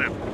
them.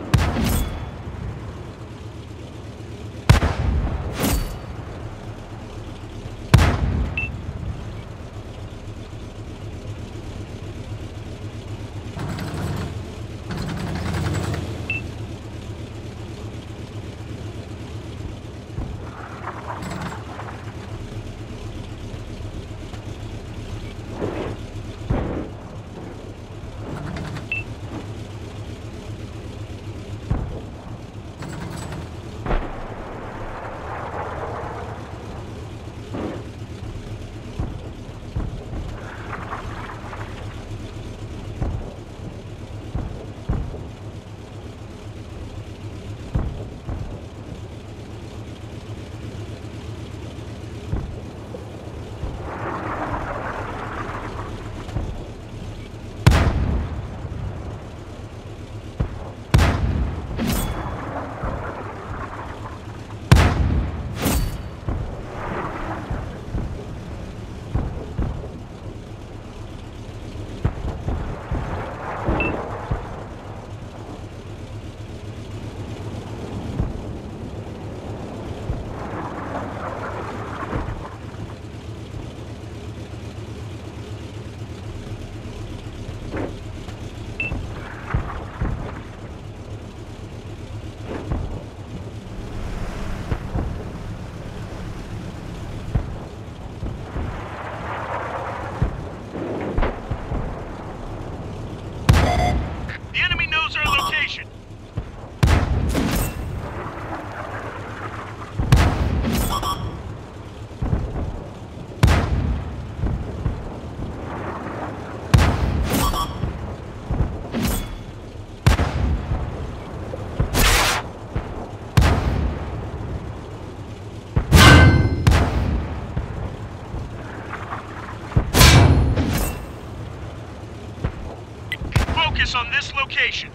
Focus on this location.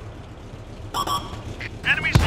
Enemies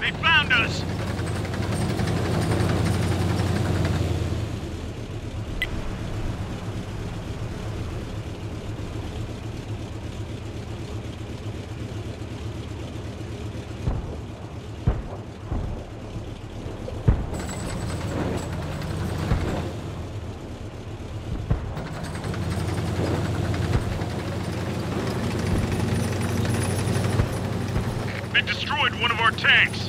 They found us! They destroyed one of our tanks.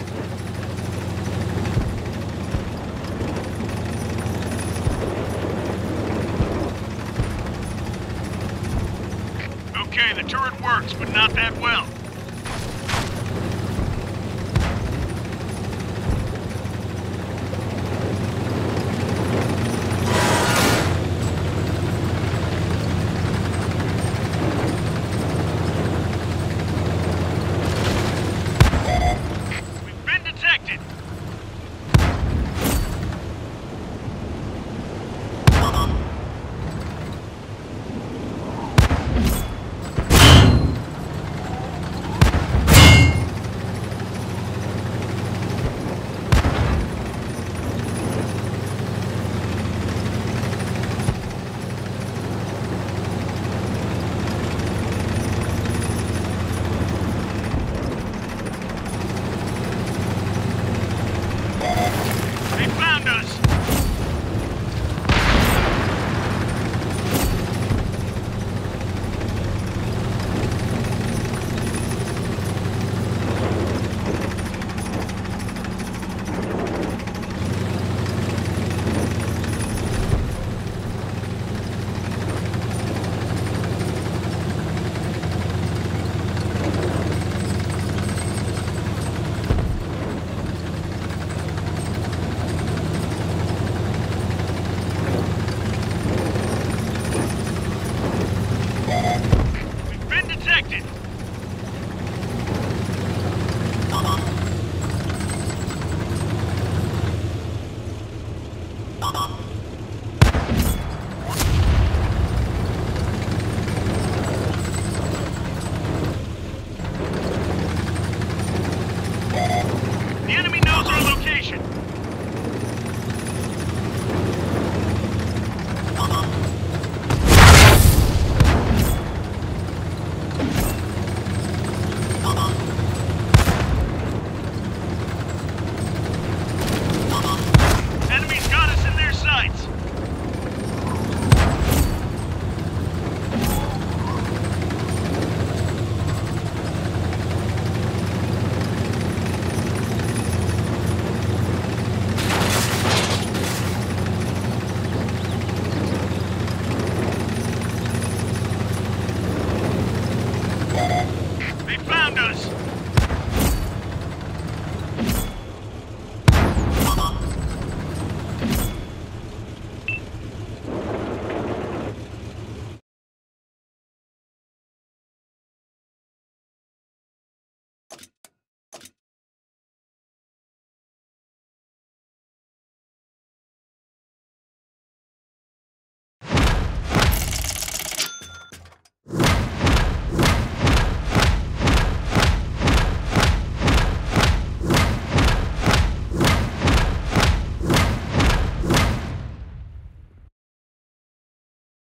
Okay, the turret works, but not that well. Knows